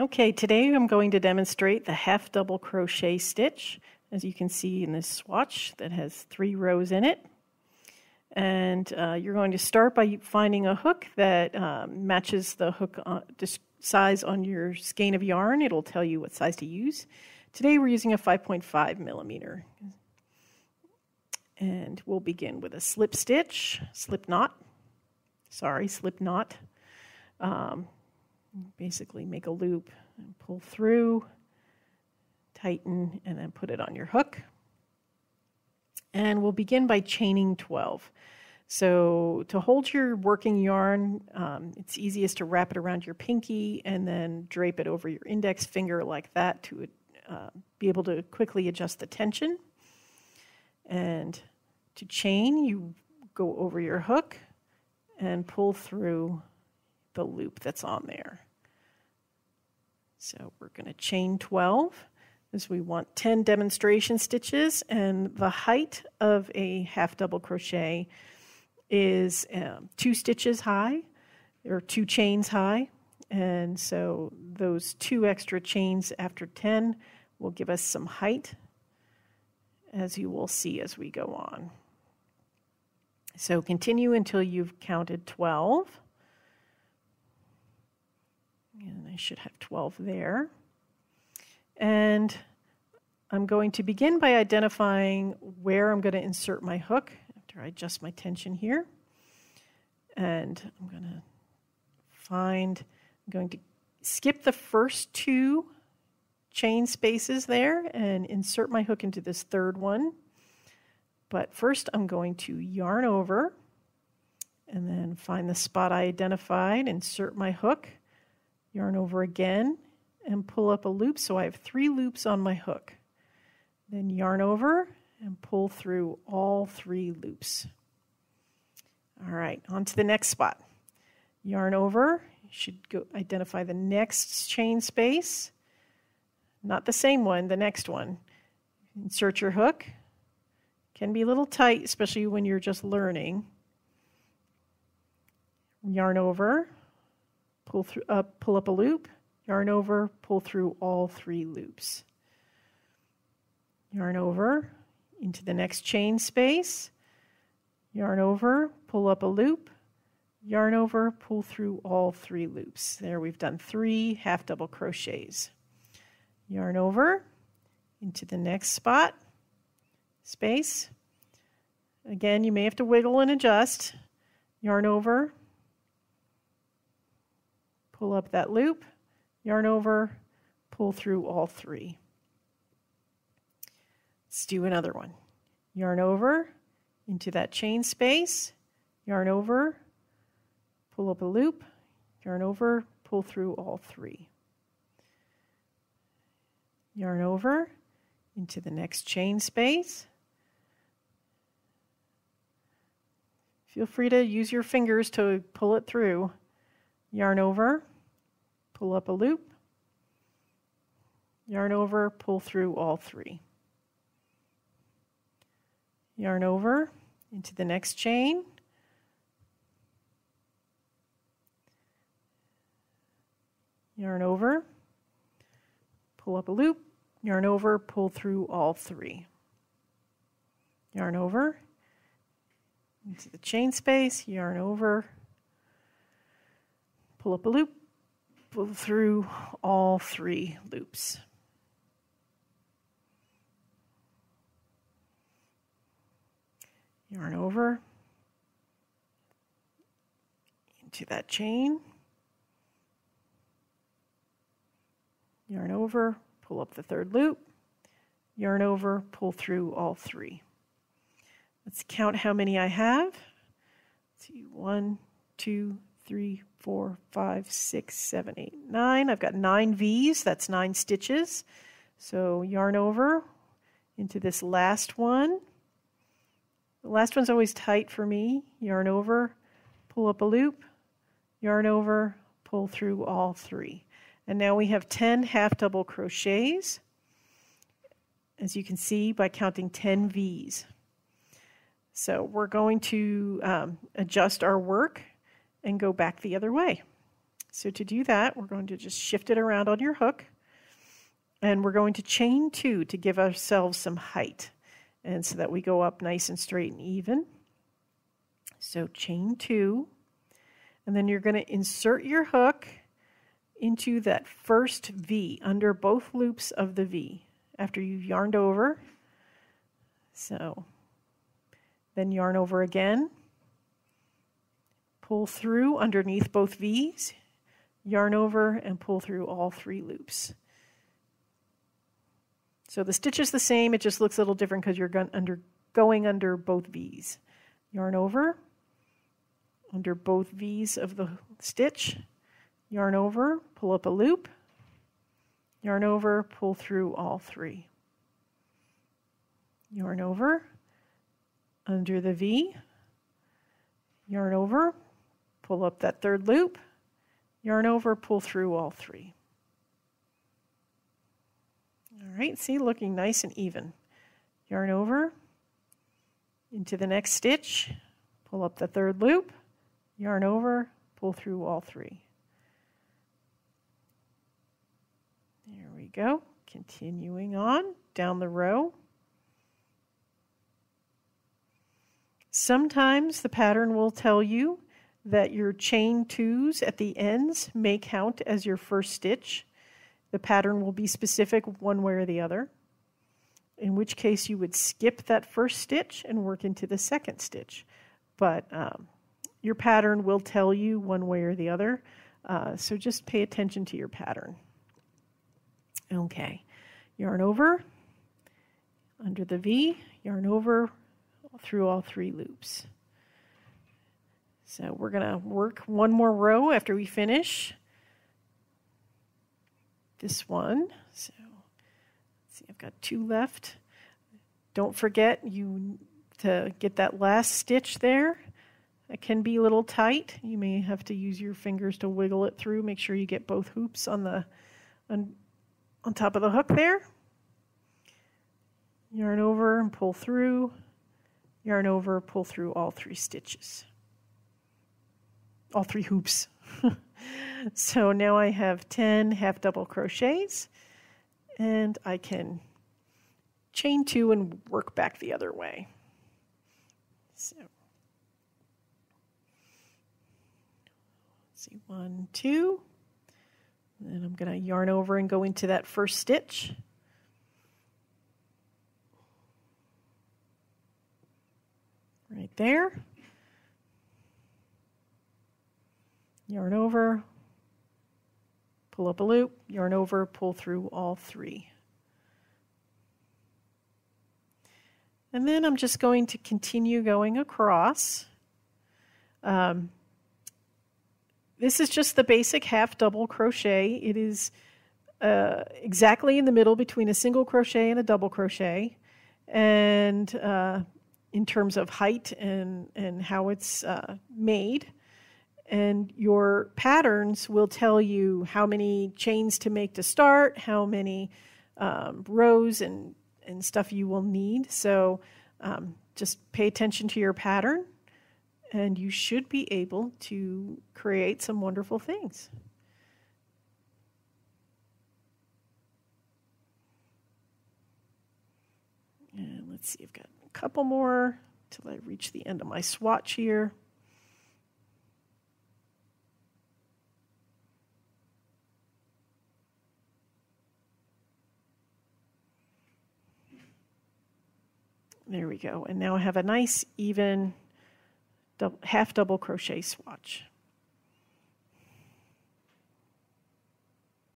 Okay, today I'm going to demonstrate the half double crochet stitch, as you can see in this swatch that has three rows in it. And uh, you're going to start by finding a hook that um, matches the hook on, size on your skein of yarn. It'll tell you what size to use. Today we're using a 5.5 millimeter. And we'll begin with a slip stitch, slip knot, sorry, slip knot. Um, basically make a loop and pull through, tighten, and then put it on your hook. And we'll begin by chaining 12. So to hold your working yarn, um, it's easiest to wrap it around your pinky and then drape it over your index finger like that to uh, be able to quickly adjust the tension. And to chain, you go over your hook and pull through the loop that's on there. So we're going to chain 12 as we want 10 demonstration stitches and the height of a half double crochet is um, two stitches high or two chains high. And so those two extra chains after 10 will give us some height, as you will see as we go on. So continue until you've counted 12. And I should have 12 there. And I'm going to begin by identifying where I'm going to insert my hook after I adjust my tension here. And I'm going to find, I'm going to skip the first two chain spaces there and insert my hook into this third one. But first I'm going to yarn over and then find the spot I identified, insert my hook, yarn over again, and pull up a loop. So I have three loops on my hook. Then yarn over and pull through all three loops. All right, on to the next spot. Yarn over, you should go identify the next chain space, not the same one, the next one. Insert your hook. Can be a little tight, especially when you're just learning. Yarn over, pull through up, pull up a loop, yarn over, pull through all three loops. Yarn over, into the next chain space, yarn over, pull up a loop, yarn over, pull through all three loops. There we've done three half double crochets. Yarn over into the next spot, space. Again, you may have to wiggle and adjust. Yarn over, pull up that loop, yarn over, pull through all three. Let's do another one. Yarn over into that chain space, yarn over, pull up a loop, yarn over, pull through all three. Yarn over into the next chain space. Feel free to use your fingers to pull it through. Yarn over, pull up a loop, yarn over, pull through all three yarn over into the next chain. Yarn over, pull up a loop, yarn over, pull through all three. Yarn over into the chain space, yarn over, pull up a loop, pull through all three loops. yarn over into that chain, yarn over, pull up the third loop, yarn over, pull through all three. Let's count how many I have. Let's see, one, two, three, four, five, six, seven, eight, nine. I've got nine V's, that's nine stitches. So yarn over into this last one, the last one's always tight for me. Yarn over, pull up a loop, yarn over, pull through all three. And now we have 10 half double crochets, as you can see by counting 10 V's. So we're going to um, adjust our work and go back the other way. So to do that, we're going to just shift it around on your hook and we're going to chain two to give ourselves some height and so that we go up nice and straight and even. So chain two, and then you're going to insert your hook into that first V under both loops of the V after you've yarned over. So then yarn over again, pull through underneath both V's, yarn over and pull through all three loops. So the stitch is the same, it just looks a little different because you're under, going under both V's. Yarn over, under both V's of the stitch, yarn over, pull up a loop, yarn over, pull through all three. Yarn over, under the V, yarn over, pull up that third loop, yarn over, pull through all three. All right, see, looking nice and even. Yarn over into the next stitch, pull up the third loop, yarn over, pull through all three. There we go. Continuing on down the row. Sometimes the pattern will tell you that your chain twos at the ends may count as your first stitch. The pattern will be specific one way or the other, in which case you would skip that first stitch and work into the second stitch. But um, your pattern will tell you one way or the other, uh, so just pay attention to your pattern. Okay, yarn over, under the V, yarn over through all three loops. So we're going to work one more row after we finish this one. So let's see, I've got two left. Don't forget you to get that last stitch there. It can be a little tight. You may have to use your fingers to wiggle it through. Make sure you get both hoops on the on, on top of the hook there. Yarn over and pull through. Yarn over, pull through all three stitches. All three hoops. so now I have 10 half double crochets and I can chain two and work back the other way. So see one, two, and I'm going to yarn over and go into that first stitch. Right there. Yarn over, pull up a loop, yarn over, pull through all three. And then I'm just going to continue going across. Um, this is just the basic half double crochet. It is uh, exactly in the middle between a single crochet and a double crochet. And uh, in terms of height and, and how it's uh, made and your patterns will tell you how many chains to make to start, how many um, rows and, and stuff you will need. So um, just pay attention to your pattern, and you should be able to create some wonderful things. And let's see, I've got a couple more till I reach the end of my swatch here. There we go. And now I have a nice even half double crochet swatch.